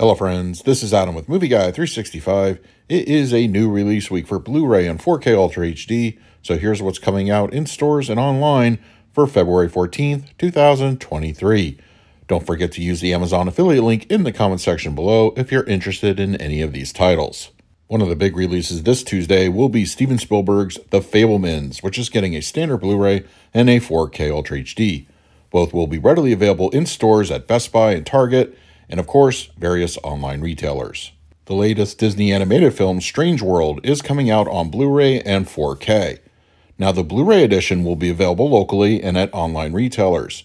Hello, friends. This is Adam with Movie Guy 365. It is a new release week for Blu ray and 4K Ultra HD, so here's what's coming out in stores and online for February 14th, 2023. Don't forget to use the Amazon affiliate link in the comment section below if you're interested in any of these titles. One of the big releases this Tuesday will be Steven Spielberg's The Fabelmans, which is getting a standard Blu ray and a 4K Ultra HD. Both will be readily available in stores at Best Buy and Target and of course, various online retailers. The latest Disney animated film, Strange World, is coming out on Blu ray and 4K. Now, the Blu ray edition will be available locally and at online retailers.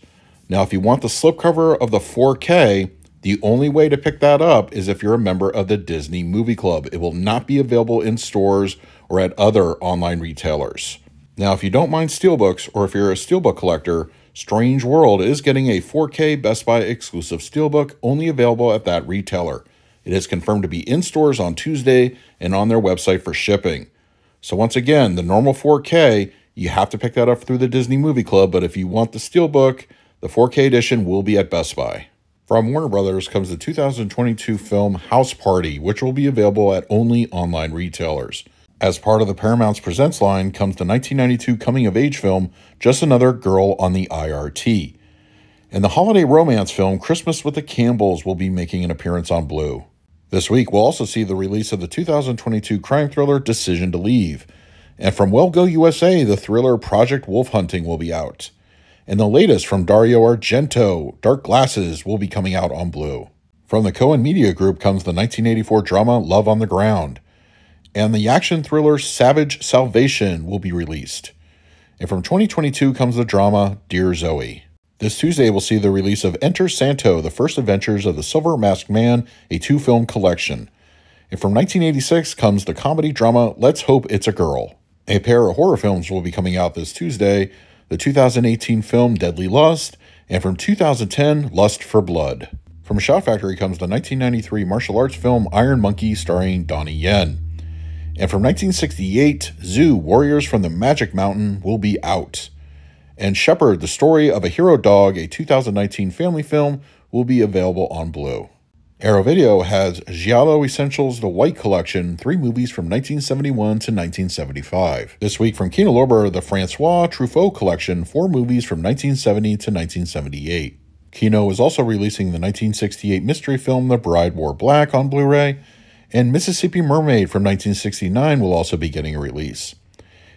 Now, if you want the slipcover of the 4K, the only way to pick that up is if you're a member of the Disney Movie Club. It will not be available in stores or at other online retailers. Now, if you don't mind steelbooks or if you're a steelbook collector, Strange World is getting a 4K Best Buy exclusive steelbook only available at that retailer. It is confirmed to be in stores on Tuesday and on their website for shipping. So, once again, the normal 4K, you have to pick that up through the Disney Movie Club, but if you want the steelbook, the 4K edition will be at Best Buy. From Warner Brothers comes the 2022 film House Party, which will be available at only online retailers. As part of the Paramount's Presents line comes the 1992 coming of age film Just Another Girl on the IRT. And the holiday romance film Christmas with the Campbells will be making an appearance on Blu. This week, we'll also see the release of the 2022 crime thriller Decision to Leave. And from Well Go USA, the thriller Project Wolf Hunting will be out. And the latest from Dario Argento, Dark Glasses, will be coming out on Blu. From the Cohen Media Group comes the 1984 drama Love on the Ground and the action thriller Savage Salvation will be released. And from 2022 comes the drama Dear Zoe. This Tuesday, we'll see the release of Enter Santo, the first adventures of the Silver Masked Man, a two film collection. And from 1986 comes the comedy drama Let's Hope It's a Girl. A pair of horror films will be coming out this Tuesday the 2018 film Deadly Lust, and from 2010, Lust for Blood. From Shout Factory comes the 1993 martial arts film Iron Monkey starring Donnie Yen. And from 1968, Zu Warriors from the Magic Mountain will be out. And Shepherd, the story of a hero dog, a 2019 family film, will be available on Blu. Arrow Video has Giallo Essentials The White Collection, three movies from 1971 to 1975. This week from Kino Lorber, the Francois Truffaut Collection, four movies from 1970 to 1978. Kino is also releasing the 1968 mystery film The Bride Wore Black on Blu ray, and Mississippi Mermaid from 1969 will also be getting a release.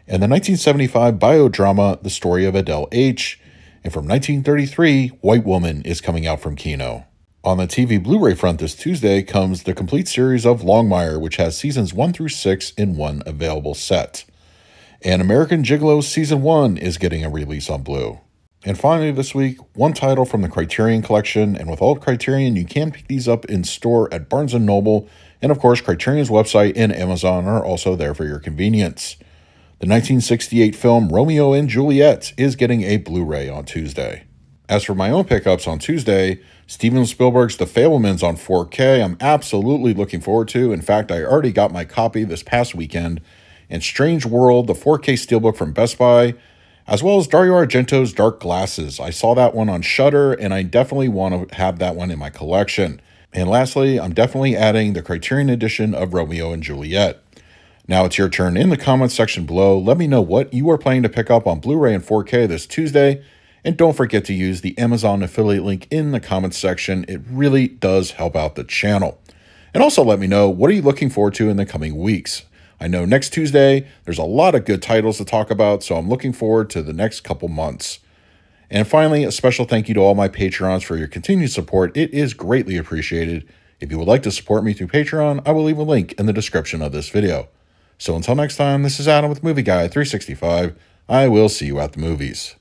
And the 1975 biodrama The Story of Adele H. And from 1933, White Woman is coming out from Kino. On the TV Blu ray front this Tuesday comes the complete series of Longmire, which has seasons 1 through 6 in one available set. And American Gigolo Season 1 is getting a release on Blu. And finally, this week, one title from the Criterion Collection, and with all Criterion, you can pick these up in store at Barnes & Noble and of course, Criterion's website and Amazon are also there for your convenience. The 1968 film Romeo and Juliet is getting a Blu ray on Tuesday. As for my own pickups on Tuesday, Steven Spielberg's The Fabelmans on 4K, I'm absolutely looking forward to. In fact, I already got my copy this past weekend. And Strange World, the 4K Steelbook from Best Buy, as well as Dario Argento's Dark Glasses. I saw that one on Shudder, and I definitely want to have that one in my collection. And lastly, I'm definitely adding the Criterion edition of Romeo and Juliet. Now it's your turn in the comments section below. Let me know what you are planning to pick up on Blu ray and 4K this Tuesday. And don't forget to use the Amazon affiliate link in the comments section. It really does help out the channel. And also let me know what are you looking forward to in the coming weeks. I know next Tuesday, there's a lot of good titles to talk about, so I'm looking forward to the next couple months. And finally, a special thank you to all my Patreons for your continued support. It is greatly appreciated. If you would like to support me through Patreon, I will leave a link in the description of this video. So until next time, this is Adam with Movie Guy 365. I will see you at the movies.